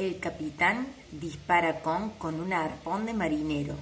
El capitán dispara con con un arpón de marinero.